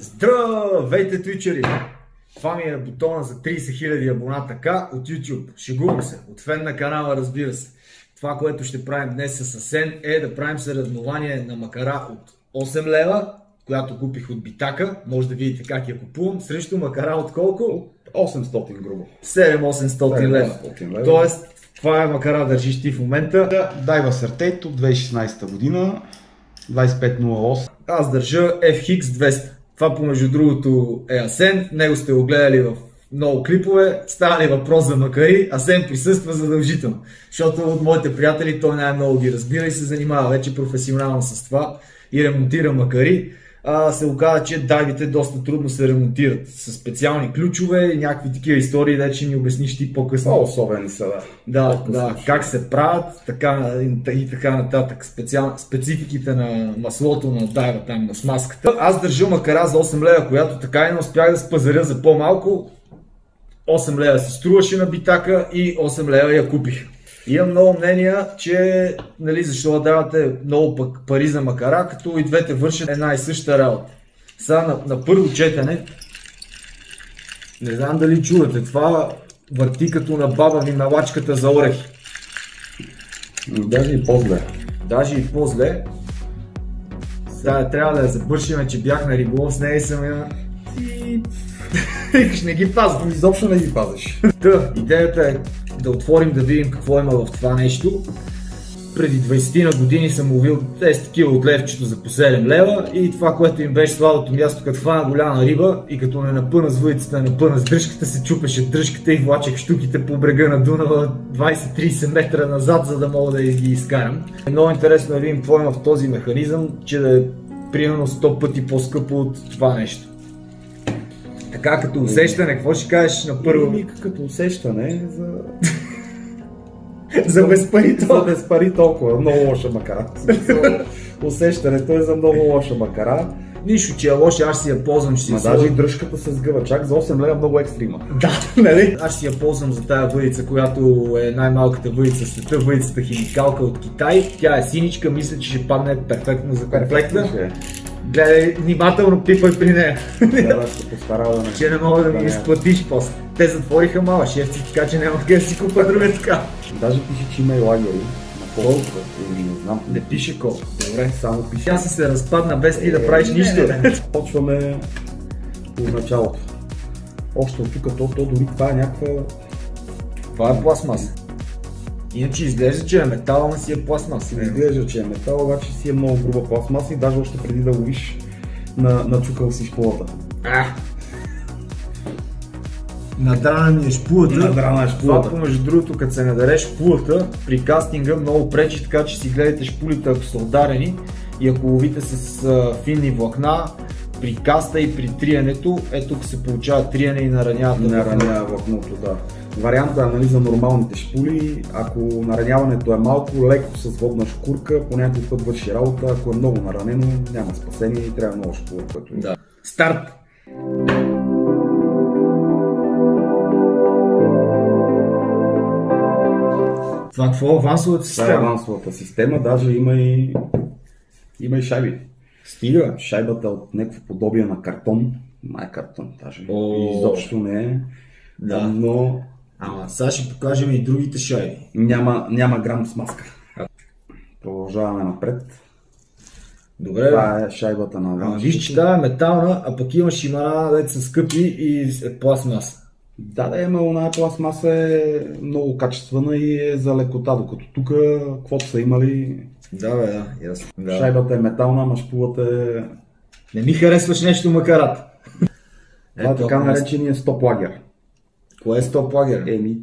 Здравейте, твичери! Това ми е бутона за 30 000 абона така от YouTube. Шегувам се. От фен на канала, разбира се. Това, което ще правим днес с Асен е да правим съревнование на макара от 8 лева, която купих от Битака. Може да видите как я купувам. Срещу макара от колко? 800 грубо. 7-800 лева. 700 лева. Тоест, това е макара държиш ти в момента. Дайва Съртейт от 2016 година. 2508. Аз държа FX 200. Това помежду другото е Асен. Него сте го гледали в много клипове. Става ли въпрос за макари, Асен присъства задължително. Защото от моите приятели той най-много ги разбира и се занимава вече професионално с това и ремонтира макари. А, се оказа, че дайвите доста трудно се ремонтират с специални ключове и някакви такива истории, да че ни обясниш ти по-късно. Много особени са, да. Да, По-късно да, ще- как се правят така, и така нататък, специал, спецификите на маслото на дайва там на смазката. Аз държа макара за 8 лева, която така и не успях да спазаря за по-малко. 8 лева си струваше на битака и 8 лева я купих. Имам много мнения, че нали, защо да давате много пък пари за макара, като и двете вършат една и съща работа. Сега на, на първо четене, не знам дали чувате, това върти като на баба ви мелачката за орехи. Даже и по-зле. Даже и по-зле. Сега трябва да я забършиме, че бях на риболов с нея и съм я... И... Викаш, не ги пазвам. Изобщо не ги пазиш. Та, идеята е да отворим да видим какво има в това нещо. Преди 20 на години съм ловил тези такива от левчето за по 7 лева и това, което им беше слабото място, като хвана голяма риба и като не напъна с въйцата, не напъна с дръжката, се чупеше дръжката и влачех штуките по брега на Дунава 20-30 метра назад, за да мога да ги изкарам. Много интересно е да видим какво има в този механизъм, че да е примерно 100 пъти по-скъпо от това нещо. Така като усещане, какво ще кажеш на първо? Първо ми като усещане за... За без пари за без пари толкова. Много лоша макара. Усещането е за много лоша макара. Нищо, че е лоша, аз си я ползвам, ще си Ма даже и дръжката се сгъва. Чак за 8 лева много екстрима. Да, нали? Аз ще си я ползвам за тая въдица, която е най-малката въдица в света, въдицата химикалка от Китай. Тя е синичка, мисля, че ще падне перфектно за комплекта. Е. Гледай, внимателно пипай при нея, Да, ще постарава да не... че не мога да ми изплатиш после. Те затвориха мала шефци, така че няма къде да си купа друга така. Даже пише, че има и лагери. На колко? Не знам. Не пише колко. Добре. Само пише. Тя си се разпадна без ти да правиш Е, нищо. не, не. Почваме от началото. Още от тук, то, то дори това е някаква... Това е пластмаса. Иначе изглежда, че е метал, ама си е пластмаса. Изглежда, че е метал, обаче си е много груба пластмаса и даже още преди да ловиш на, начукал си шпулата. А! Надрана ми е шпулата. Надрана е шпулата. Това, между другото, като се надареш шпулата, при кастинга много пречи, така че си гледайте шпулите, ако са ударени и ако ловите с а, финни влакна, при каста и при триенето, ето тук се получава триене и наранявате. Наранява влакното, да. Варианта е нали, за нормалните шпули, ако нараняването е малко, леко с водна шкурка, по някой път върши работа, ако е много наранено, няма спасение и трябва много шпула, което Да. Старт! Това какво е авансовата Това е система? авансовата система, даже има и, има и шайби. Стига. Шайбата е от някакво подобие на картон, май картон даже, О. изобщо не е, Да. но Ама сега ще покажем и другите шайби. няма, няма грам смазка. Продължаваме напред. Добре. Това е шайбата на Ама виж, че тая е метална, а пък имаш имана, дете са скъпи и е пластмаса. Да, да, ама оная пластмаса е много качествена и е за лекота, докато тук, каквото са имали, Да, бе, да, ясно. Да. шайбата е метална, ама шпулата е... Не ми харесваш нещо макарата. Това е така наречения стоп лагер. Кое е стоп лагер? Еми,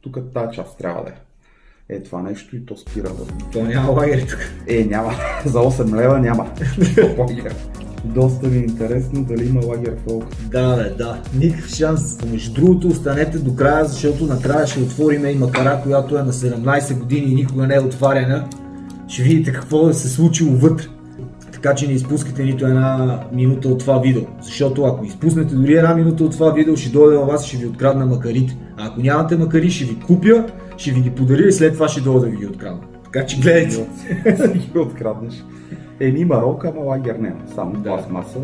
тук тази част трябва да е. Е това нещо и то спира да... То няма лагер тук. Е, няма. За 8 лева няма. Стоп лагер. Доста ми е интересно дали има лагер в Олка. Да, бе, да. Никакъв шанс. Между другото, останете до края, защото накрая ще отворим и макара, която е на 17 години и никога не е отваряна. Ще видите какво е се случило вътре. Така че не изпускате нито една минута от това видео. Защото ако изпуснете дори една минута от това видео, ще дойде във вас и ще ви открадна макарите. А ако нямате макари, ще ви купя, ще ви ги подаря и след това ще дойда да ви ги открадна. Така че гледайте. Да ги откраднеш. Еми има рок, ама лагер няма. Само Да. пластмаса.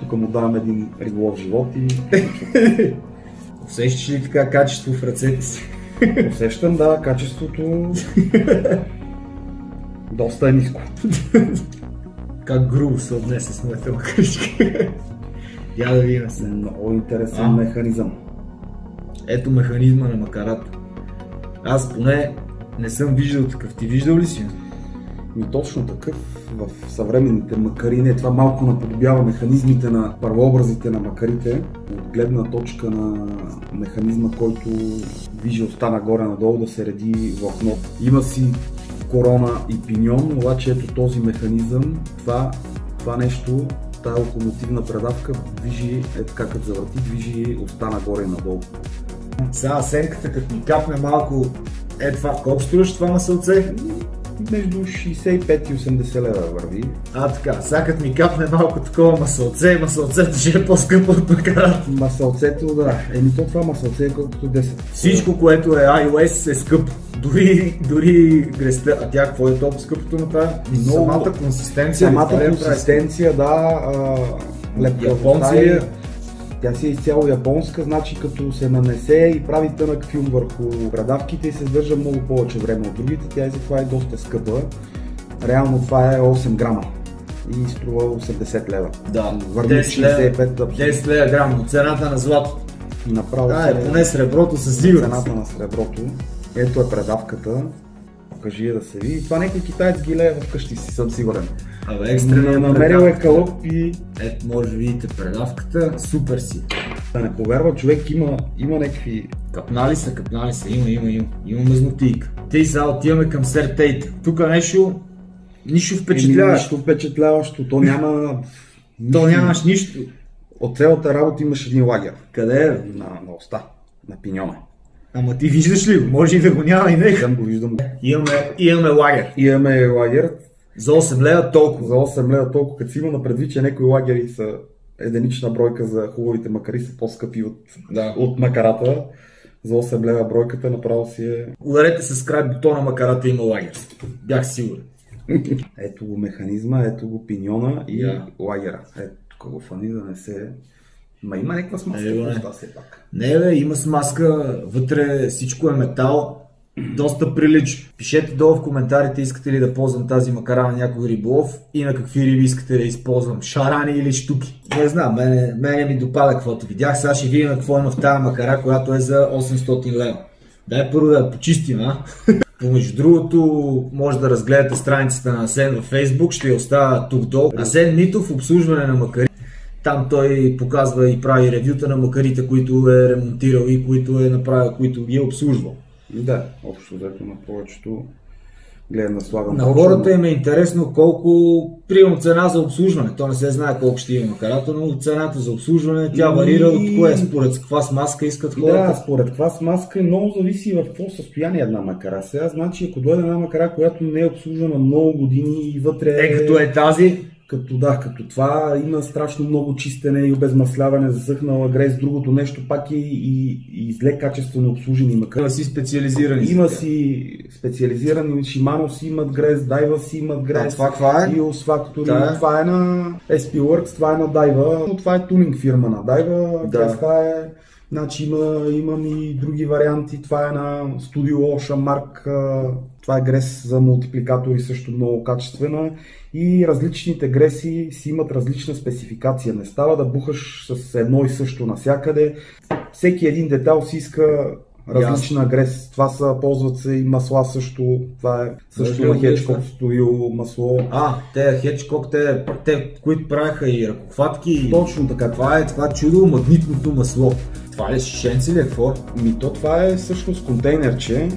Тук му давам един риболов живот и Усещаш ли така качество в ръцете си? усещам, да, качеството доста е ниско. Как грубо се отнесе с моята макаричка. Я да видим се. Много интересен А? механизъм. Ето механизма на макарата. Аз поне не съм виждал такъв. Ти виждал ли си? И точно такъв в съвременните макари, не, това малко наподобява механизмите на първообразите на макарите, от гледна точка на механизма, който движи оста нагоре-надолу да се реди влакно. Има си корона и пиньон, обаче ето този механизъм, това, това нещо, тази локомотивна предавка движи, е така като завърти, движи оста нагоре и надолу. Сега сенката, като ми капне малко, е това, колко струваш това масълце? Между 65 и 80 лева върви. А така, сега като ми капне малко такова масълце, масълцето ще е по-скъпо от макарата. Масълцето, да. Еми то това масълце е колкото 10. Всичко, което е iOS е скъпо. Дори, дори греста, а тя какво е толкова скъпото на тази? Много- Самата консистенция. Самата Това ли я прави? консистенция, да, а, лепкавостта Японци е- е? Тя си е изцяло японска, значи като се нанесе и прави тънък филм върху градавките и се задържа много повече време от другите, тя и затова е доста скъпа. Реално това е 8 грама и струва 80 лева. Да, Върви 10 лева, 65 абсолютно. 10 лева грам, цената на злато. Направо Да, е поне среброто със сигурност. цената на среброто. Ето е предавката. Покажи я да се види. Това някой китаец ги лее вкъщи си, съм сигурен. Абе, екстрена Не, намерил е кълъп и Ето, може да видите предавката, супер си. да не повярва, човек има, има някакви Капнали са, капнали са, има, има, има. Има мъзнотийка. Те сега отиваме към сертейт. Тук нещо, нищо впечатляващо. Нищо впечатляващо, то няма... То нямаш нищо. От цялата работа имаш един лагер Къде е? на, на оста, на пиньона. Ама ти виждаш ли го? Може и да го няма и него. Там го виждам. Имаме, имаме лагер. Имаме лагер За 8 лева толкова. за 8 лева толкова, като си има на предвид, че някои лагери са единична бройка за хубавите макари са по-скъпи от, Да. от макарата. За 8 лева бройката направо си е... Ударете с край бутона, макарата има лагер. Бях сигурен. Ето го механизма, ето го пиньона и Да. лагера. Ето тук го фани да не се... Ма има някаква смазка Е, бе. все пак. Не бе, има смазка, вътре всичко е метал, доста прилича. Пишете долу в коментарите, искате ли да ползвам тази макара на някой риболов и на какви риби искате да използвам, шарани или штуки. Не знам, мене, мене ми допада каквото видях, сега ще видим какво има в тази макара, която е за 800 лева. Дай първо да я почистим, а? Помежду другото, може да разгледате страницата на Асен във Facebook, ще я оставя тук долу. Асен Митов, обслужване на макари. Там той показва и прави ревюта на макарите, които е ремонтирал и които е направил, които ги е обслужвал. Да, общо взето на повечето гледам да слагам На хората им е интересно колко, примерно цена за обслужване. То не се знае колко ще има макарата, но цената за обслужване, тя И- варира от кое, според каква смазка искат Да, хората. според каква смазка много зависи в какво състояние е една макара. Сега, значи, ако дойде една макара, която не е обслужвана много години и вътре Е, като е тази, Като да, като това има страшно много чистене и обезмасляване, засъхнала грез, другото нещо пак е и, и зле качествено обслужени макари. да си специализирани. Има си специализирани, Shimano си имат грез, Дайва си имат грез. това каква е? EOS Factory, Да. това е на SP Works, това е на Дайва, но това е тунинг фирма на Дайва, Да. това е Значи има, имам и други варианти. Това е на Studio Ocean Mark. Това е грес за мултипликатори, също много качествена. И различните греси си имат различна спецификация. Не става да бухаш с едно и също навсякъде. Всеки един детал си иска различна грес. Това са, ползват се и масла също. Това е също на обясня? Studio масло. А, те Хеджкок, те, те, които правиха и ръкохватки. Точно така. Това е това чудо магнитното масло. Това ли шишенци ли е? Какво? Ми то това е всъщност контейнерче.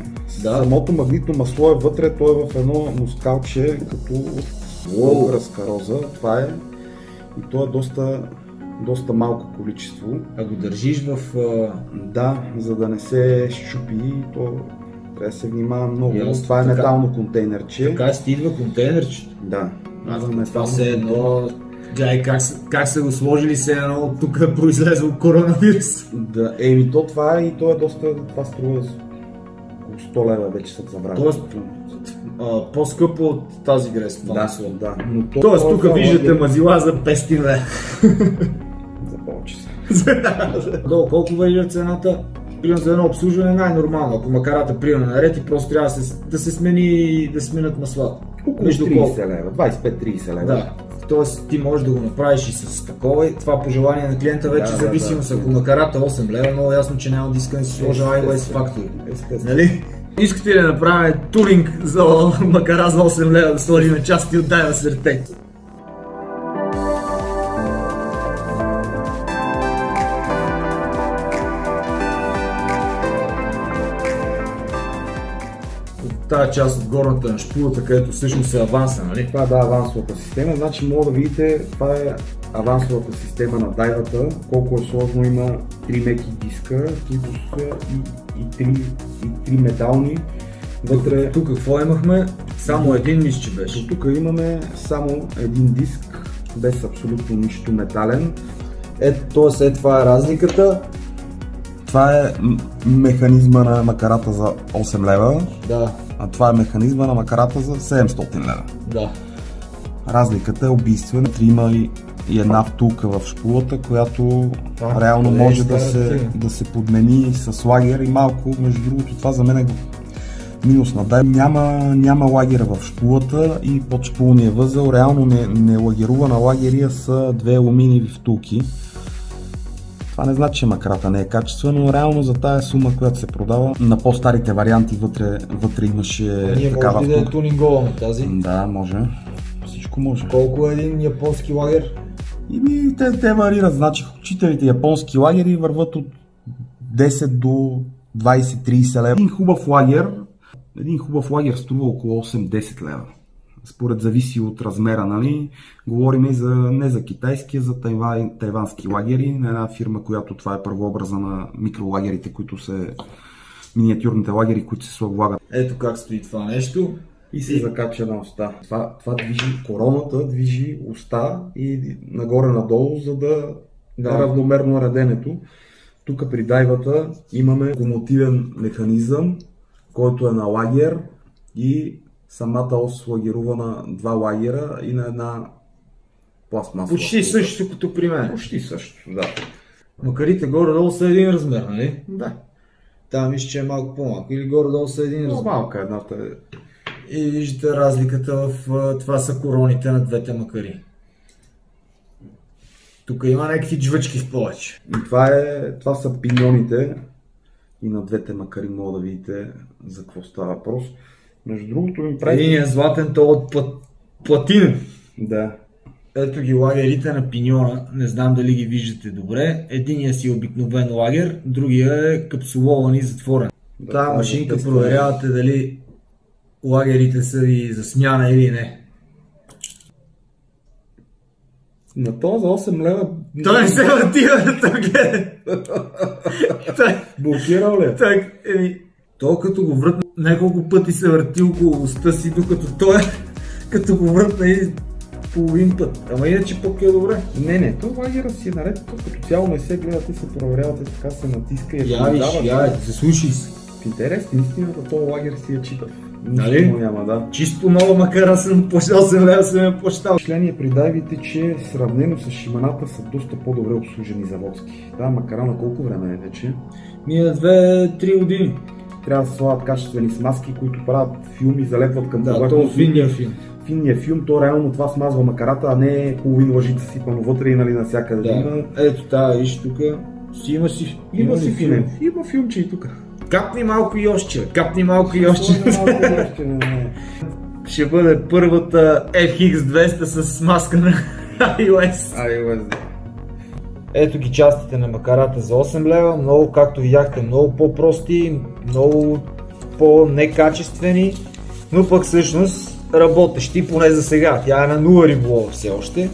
Да. Самото магнитно масло е вътре, то е в едно носкалче, като. Българска роза. Това е. И то е доста, доста малко количество. А го държиш в... Да, за да не се щупи, то трябва да се внимава много. Ясно, това е така. метално контейнерче. Така си идва контейнерчето. Да. А, За това метално. се едно... Гледай как, как са го сложили се едно, тук е произлезъл коронавирус. Да, еми то това е и то е доста, това струва с около 100 лева вече са забравили. Тоест, а, по-скъпо от тази грес. Да, да. Но то, Тоест, то тук виждате лагер- мазила за 500 ле. За повече. Долу колко вежда цената? Примерно за едно обслужване е най-нормално. Ако макарата приема наред и просто трябва да се, да се смени да сменят маслата. Около Между 30 колко? лева, 25-30 лева. Да. Тоест ти можеш да го направиш и с такова и това по желание на клиента вече Да, да, зависимост. да. Ако макарата 8 лева, много ясно, че няма да иска да си сложа iOS. Естествено. Нали? Искате ли да направим тулинг за макара за 8 лева да сложим части от Дайва Сертек? От тази част от горната на шпулата, където всъщност е аванса, нали? Това е да, авансовата система. Значи мога да видите, това е авансовата система на дайвата, колко е сложно. Има три меки диска, които са и, и, три, и три метални. Вътре, Тук какво имахме? Само един мисля, че беше. тук имаме само един диск, без абсолютно нищо метален. Ето, т.е. е, това е разликата. Това е механизма на макарата за 8 лева, Да, а това е механизма на макарата за 700 лева. да. Разликата е убийствена. Има и, и една втулка в шпулата, която А, реално е може да се, да се подмени с лагер и малко, между другото, това за мен е минус на дай. Няма, няма лагера в шпулата и под шпулния възел. Реално не, не лагерува на лагерия са две алуминиеви втулки. Това не значи, че макрата не е качествена, но реално за тая сума, която се продава, на по-старите варианти вътре, вътре имаше Ние такава може ли да е тунинговаме тази? Да, може. Всичко може. Колко е един японски лагер? И ми, те, те варират. Значи, читавите японски лагери върват от 10 до 20-30 лева. Един хубав лагер, един хубав лагер струва около 8-10 лева. Според зависи от размера, нали? Говорим и за, не за китайски, а за тайван, тайвански лагери, на една фирма, която това е първообраза на микролагерите, които се миниатюрните лагери, които се влагат Ето как стои това нещо. И се закача на уста. Това, това движи короната, движи уста и нагоре-надолу, за да Да. е равномерно реденето. Тук при дайвата имаме локомотивен механизъм, който е на лагер и самата ос лагерува на два лагера и на една пластмаса. Почти същото като при мен. Почти също, да. Макарите горе-долу са един размер, нали? Да. Там мисля, че е малко по-малко. Или горе-долу са един Но размер. малка е едната е. И виждате разликата в това са короните на двете макари. Тук има някакви джвъчки в повече. И това, е, това са пиньоните и на двете макари мога да видите за какво става въпрос. Между другото ми прави... Един е златен, то от пла... платинен. Да. Ето ги лагерите на пиньона, не знам дали ги виждате добре. Единия си е обикновен лагер, другия е капсулован и затворен. Да, това е машинка проверявате дали лагерите са ви за смяна или не. На това за 8 лева Той не се отива, той гледа. Той, блокирал ли? е? той, еми, той като го въртна няколко пъти се върти около уста си, докато той като го въртна и половин път. Ама иначе пък е добре. Не, не, то лагера си е наред, то като цяло не се гледа, те се проверяват, те така се натиска и ако Я виж, даваш- я, заслушай се. В интерес на истината, то лагер си е читав. Нали? Няма, да. Чисто нова макара съм плащал 8 лева съм я плащал. Впечатление при дайвите, че сравнено с шиманата са доста по-добре обслужени заводски. Да, макара на колко време е вече? Мина 2-3 години. Трябва да се слагат качествени смазки, които правят филми, залепват към Да, повърхност. то финния филм. Финния филм, то реално това смазва макарата, а не половин лъжица сипано вътре и нали навсякъде да. има. Да. Ето тази, виж тук. Си има си. Има си ли филм. Има филмче и тук. Капни малко и още, капни малко и още. Ще бъде първата FX200 с маска на iOS. Уез. Ето ги частите на макарата за 8 лева. Много, както видяхте, много по-прости, много по-некачествени, но пък всъщност работещи, поне за сега. Тя е на 0 риболова все още.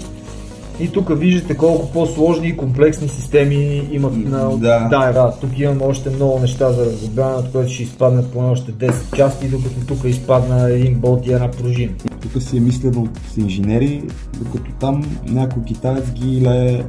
И тук виждате колко по-сложни и комплексни системи имат на Да. да, да, тук имам още много неща за разглобяване, от което ще изпаднат поне още 10 части, докато тук изпадна един болт и една пружина. Тук си е мислено с инженери, докато там някой китаец ги лее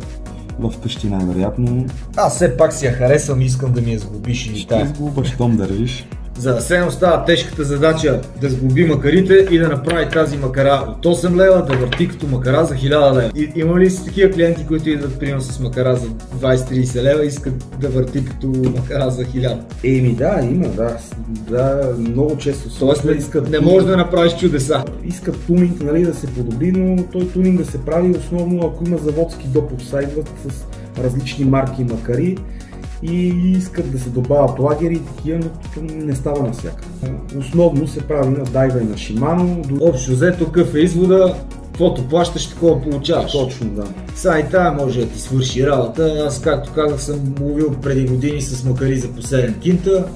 в къщи най-вероятно. Аз все пак си я харесвам и искам да ми я сглобиш и Ще тая. изгубаш том държиш. За да се остава тежката задача да сглоби макарите и да направи тази макара от 8 лева, да върти като макара за 1000 лева. И, има ли си такива клиенти, които идват примерно с макара за 20-30 лева и искат да върти като макара за 1000? Еми да, има, да. Да, много често Тоест не, искат, не можеш да направиш чудеса. Искат тунинг нали, да се подобри, но той тунинг да се прави основно ако има заводски допов сайдват с различни марки макари и искат да се добавят лагери и такива, но не става навсякъде. Основно се прави на дайва и на Шимано. Общо взето какъв е извода, каквото плащаш, такова получаваш. Точно, да. Сега и тая може да ти свърши работа. Аз, както казах, съм ловил преди години с макари за по 7 кинта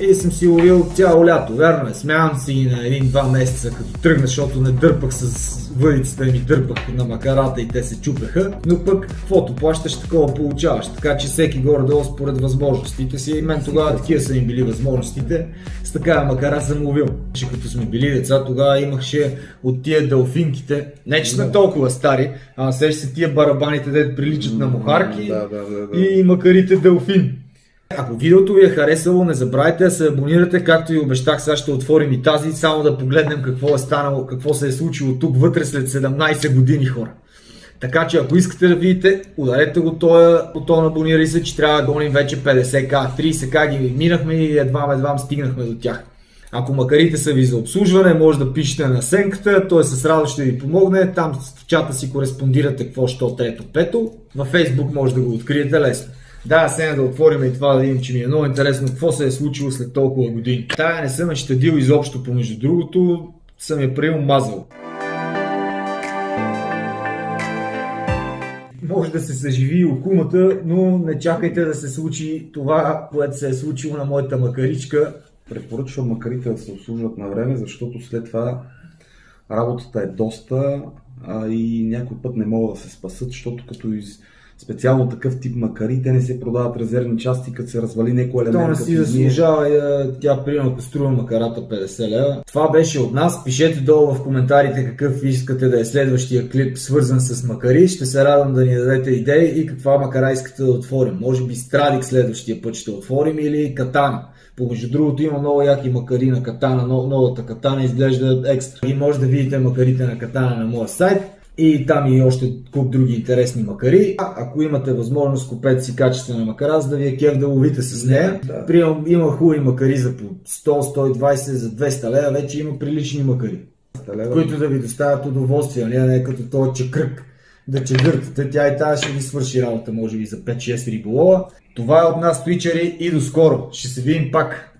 и съм си ловил цяло лято. Вярно е, смявам си на един-два месеца, като тръгна, защото не дърпах с въдицата ми дърпах на макарата и те се чупеха, но пък каквото плащаш, такова получаваш. Така че всеки горе-долу според възможностите си. И мен тогава такива са им били възможностите. С такава макара съм ловил. Че като сме били деца, тогава имахше от тия делфинките. Не, че сме толкова стари, а сеш се тия барабаните, де приличат на мухарки да, да, да, да. и макарите делфин. Ако видеото ви е харесало, не забравяйте да се абонирате, както и обещах, сега ще отворим и тази, само да погледнем какво е станало, какво се е случило тук вътре след 17 години хора. Така че ако искате да видите, ударете го този бутон, абонирай се, че трябва да гоним вече 50к, 30к ги минахме и едва едва стигнахме до тях. Ако макарите са ви за обслужване, може да пишете на сенката, той с радост ще ви помогне. Там в чата си кореспондирате какво ще от трето, пето. Във Facebook може да го откриете лесно. Да, сега да отворим и това да видим, че ми е много интересно какво се е случило след толкова години. Тая не съм щадил изобщо, помежду другото съм я приел мазал. Може да се съживи окумата, но не чакайте да се случи това, което се е случило на моята макаричка. Препоръчвам макарите да се обслужват на време, защото след това работата е доста а и някой път не могат да се спасат, защото като из специално такъв тип макари, те не се продават резервни части, като се развали някой елемент. То не си заслужава, е, тя примерно струва макарата 50 лева. Това беше от нас. Пишете долу в коментарите какъв искате да е следващия клип, свързан с макари. Ще се радвам да ни дадете идеи и каква макара искате да отворим. Може би Страдик следващия път ще отворим или Катана. Помежду другото има много яки макари на катана, новата катана изглежда екстра. И може да видите макарите на катана на моя сайт и там и още куп други интересни макари. А, ако имате възможност, купете си качествена макара, за да ви е кеф да ловите с нея. Да. Прием, има хубави макари за по 100-120, за 200 лева, вече има прилични макари, лева. които да ви доставят удоволствие, не, не като този чекрък да чегъртате, тя и тази ще ви свърши работа, може би за 5-6 риболова. Това е от нас, твичери и до скоро. Ще се видим пак.